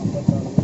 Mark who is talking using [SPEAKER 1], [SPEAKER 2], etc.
[SPEAKER 1] ಅಂಬತ್ತಾರು